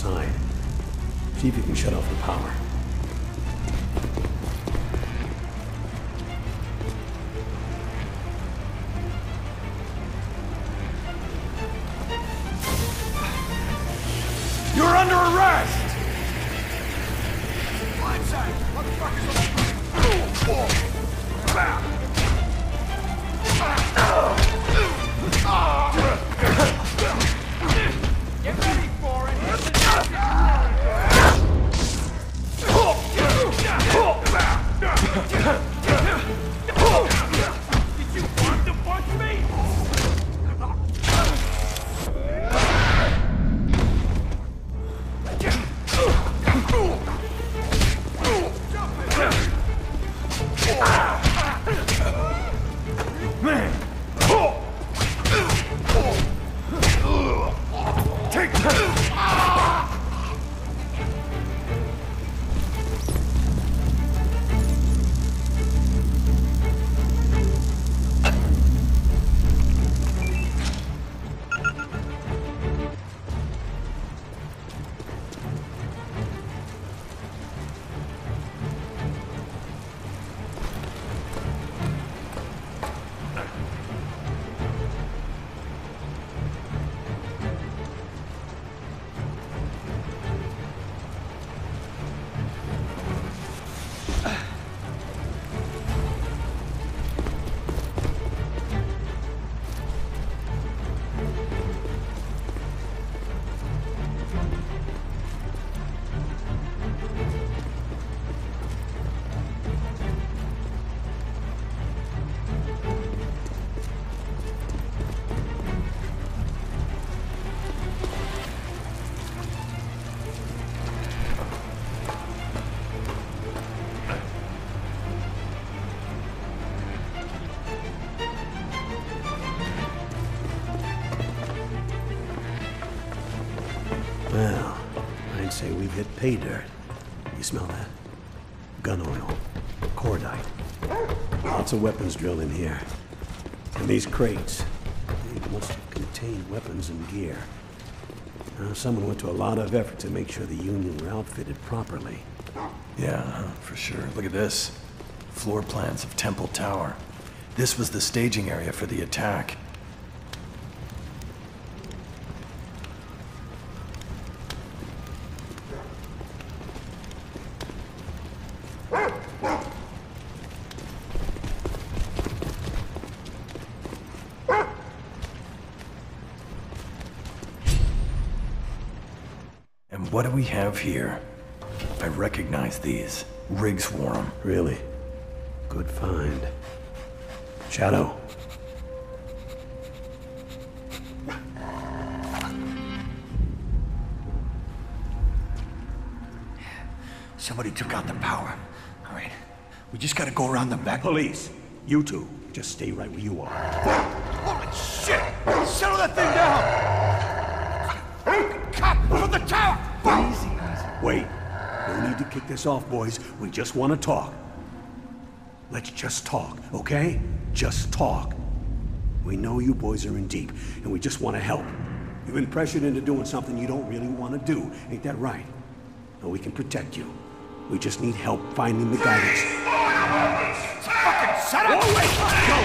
inside. See if you can shut off the power. Well, I'd say we've hit pay dirt. You smell that? Gun oil. Cordite. Lots of weapons drilled in here. And these crates, they must have contained weapons and gear. Now, someone went to a lot of effort to make sure the Union were outfitted properly. Yeah, uh, for sure. Look at this. Floor plans of Temple Tower. This was the staging area for the attack. And what do we have here? I recognize these. Riggs wore 'em. Really? Good find. Shadow. Somebody took out the power. All right. We just gotta go around the back. Police, you two, just stay right where you are. Holy shit! Settle that thing down! Cop from the tower! Easy, easy. Wait. No need to kick this off, boys. We just want to talk. Let's just talk, okay? Just talk. We know you boys are in deep, and we just want to help. You've been pressured into doing something you don't really want to do. Ain't that right? And we can protect you. We just need help finding the guidance. Fucking shut up! Whoa, wait! Go!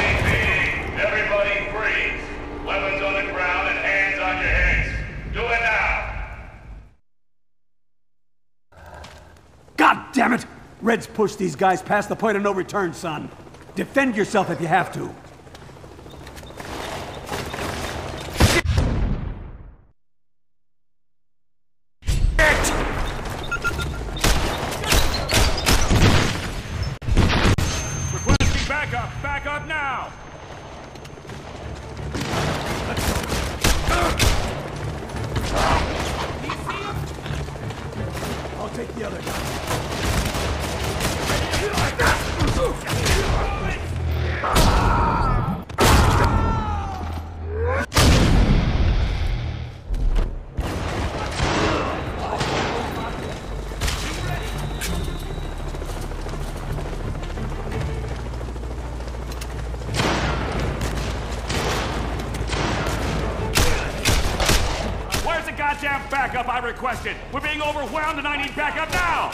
Everybody freeze. Weapons on the ground and hands on your heads. Do it now. God damn it! Red's pushed these guys past the point of no return, son. Defend yourself if you have to. Backup I requested! We're being overwhelmed and I need backup now!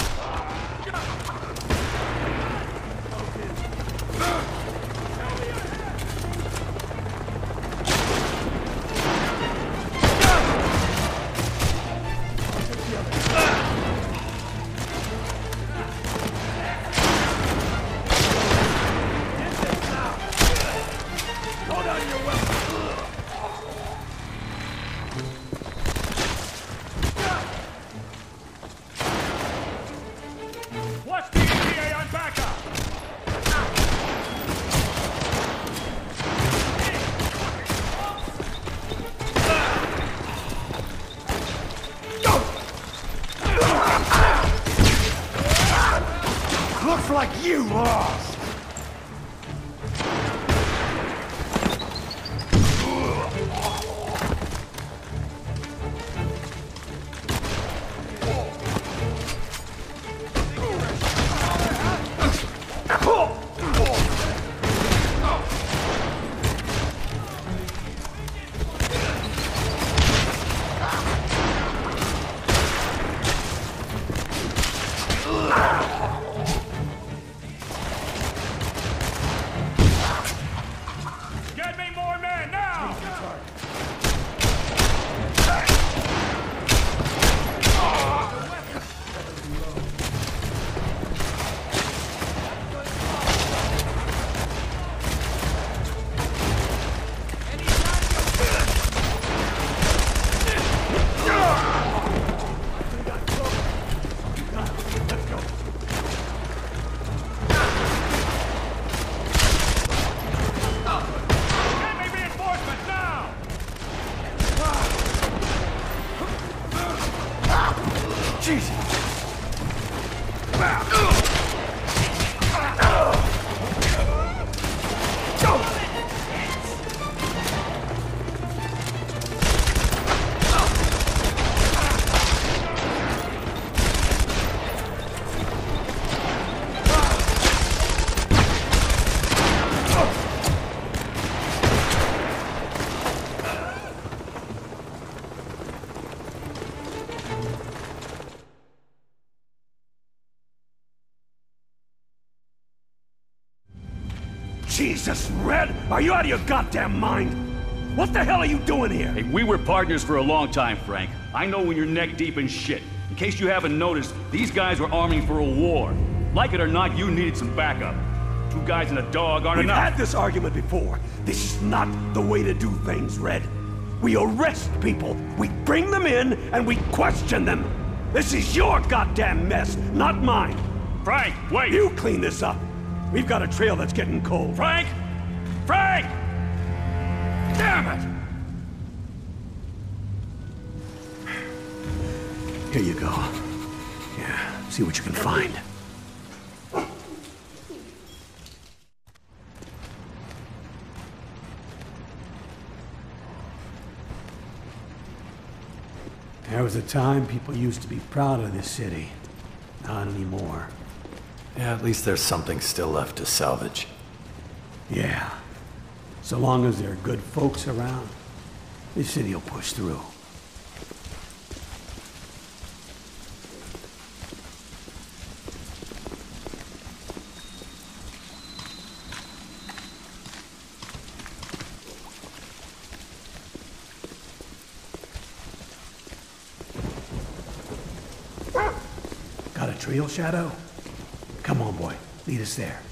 You lost! Jesus, Red! Are you out of your goddamn mind? What the hell are you doing here? Hey, we were partners for a long time, Frank. I know when you're neck deep in shit. In case you haven't noticed, these guys were arming for a war. Like it or not, you needed some backup. Two guys and a dog aren't We've enough. had this argument before. This is not the way to do things, Red. We arrest people, we bring them in, and we question them. This is your goddamn mess, not mine. Frank, wait! You clean this up. We've got a trail that's getting cold. Frank! Frank! Damn it! Here you go. Yeah, see what you can find. There was a time people used to be proud of this city. Not anymore. Yeah, at least there's something still left to salvage. Yeah. So long as there are good folks around, this city will push through. Got a trail, Shadow? Lead us there.